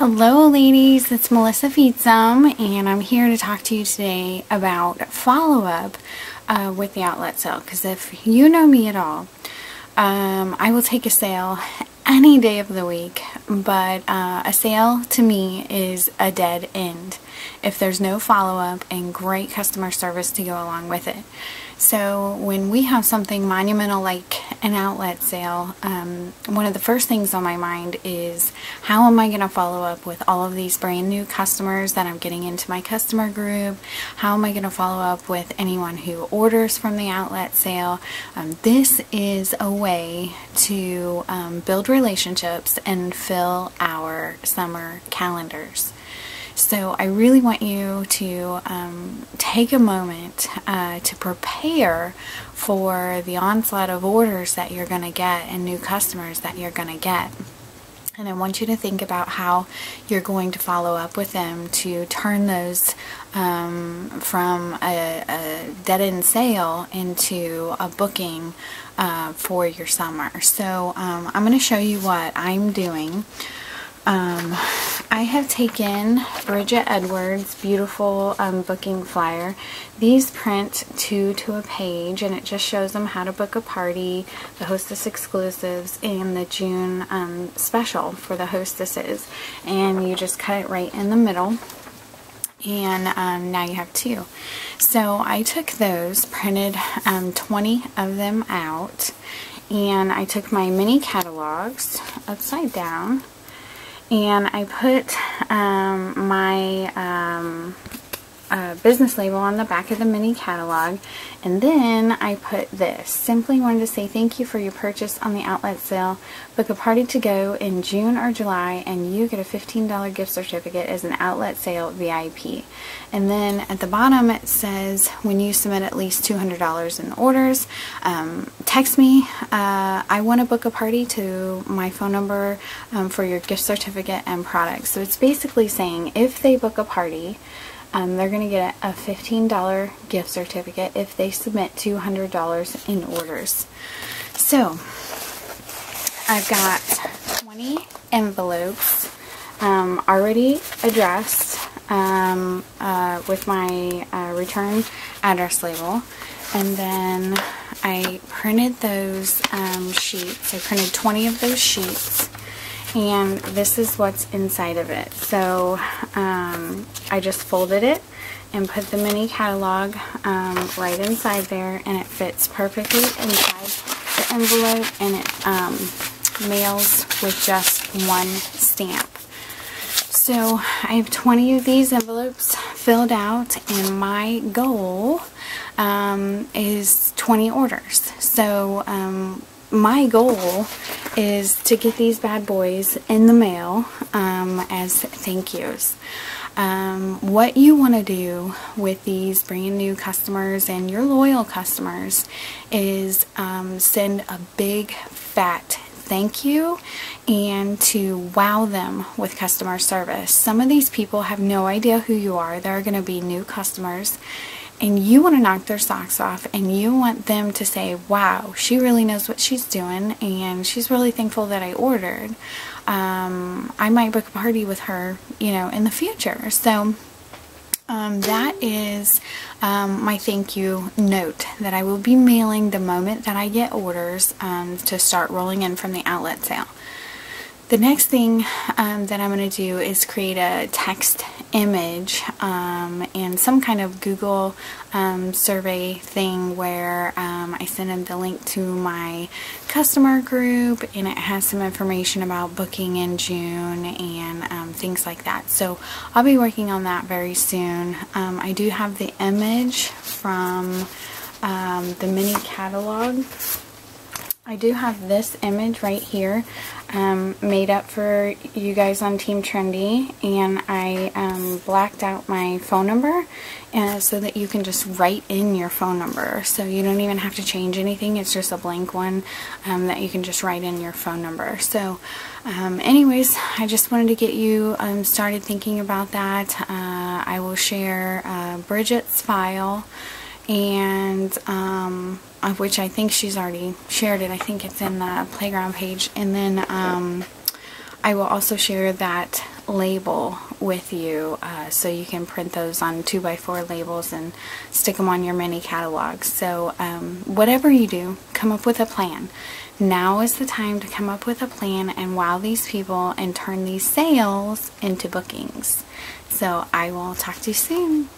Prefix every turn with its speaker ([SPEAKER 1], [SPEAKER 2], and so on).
[SPEAKER 1] Hello ladies, it's Melissa Feetsum and I'm here to talk to you today about follow-up uh, with the outlet sale. Because if you know me at all, um, I will take a sale any day of the week but uh, a sale to me is a dead end if there's no follow-up and great customer service to go along with it. So when we have something monumental like an outlet sale, um, one of the first things on my mind is how am I going to follow up with all of these brand new customers that I'm getting into my customer group? How am I going to follow up with anyone who orders from the outlet sale? Um, this is a way to um, build relationships and fill our summer calendars. So I really want you to um, take a moment uh, to prepare for the onslaught of orders that you're going to get and new customers that you're going to get. And I want you to think about how you're going to follow up with them to turn those um, from a, a dead-end sale into a booking uh, for your summer. So um, I'm going to show you what I'm doing. Um, I have taken Bridget Edwards' beautiful um, booking flyer. These print two to a page and it just shows them how to book a party, the hostess exclusives, and the June um, special for the hostesses. And you just cut it right in the middle and um, now you have two. So I took those, printed um, 20 of them out, and I took my mini catalogs upside down and I put um, my um, uh, business label on the back of the mini catalog. And then I put this. Simply wanted to say thank you for your purchase on the outlet sale. Book a party to go in June or July and you get a $15 gift certificate as an outlet sale VIP and then at the bottom it says when you submit at least $200 in orders um, text me uh, I want to book a party to my phone number um, for your gift certificate and products so it's basically saying if they book a party um, they're going to get a $15 gift certificate if they submit $200 in orders. So, I've got 20 envelopes um, already addressed um, uh, with my uh, return address label. And then I printed those um, sheets. I printed 20 of those sheets and this is what's inside of it. So um, I just folded it and put the mini catalog um, right inside there and it fits perfectly inside the envelope and it um, mails with just one stamp. So I have 20 of these envelopes filled out and my goal um, is 20 orders. So um, my goal is to get these bad boys in the mail um, as thank yous. Um, what you want to do with these brand new customers and your loyal customers is um, send a big fat thank you and to wow them with customer service. Some of these people have no idea who you are. They're going to be new customers and you want to knock their socks off and you want them to say, wow, she really knows what she's doing and she's really thankful that I ordered. Um, I might book a party with her, you know, in the future. So um, that is um, my thank you note that I will be mailing the moment that I get orders um, to start rolling in from the outlet sale. The next thing um, that I'm going to do is create a text image um, and some kind of Google um, survey thing where um, I send in the link to my customer group and it has some information about booking in June and um, things like that. So I'll be working on that very soon. Um, I do have the image from the mini catalog I do have this image right here um, made up for you guys on Team Trendy and I um, blacked out my phone number uh, so that you can just write in your phone number. So you don't even have to change anything it's just a blank one um, that you can just write in your phone number. So um, anyways I just wanted to get you um, started thinking about that. Uh, I will share uh, Bridget's file and um, of which I think she's already shared it. I think it's in the playground page. And then um, I will also share that label with you uh, so you can print those on 2x4 labels and stick them on your mini catalogs. So um, whatever you do, come up with a plan. Now is the time to come up with a plan and wow these people and turn these sales into bookings. So I will talk to you soon.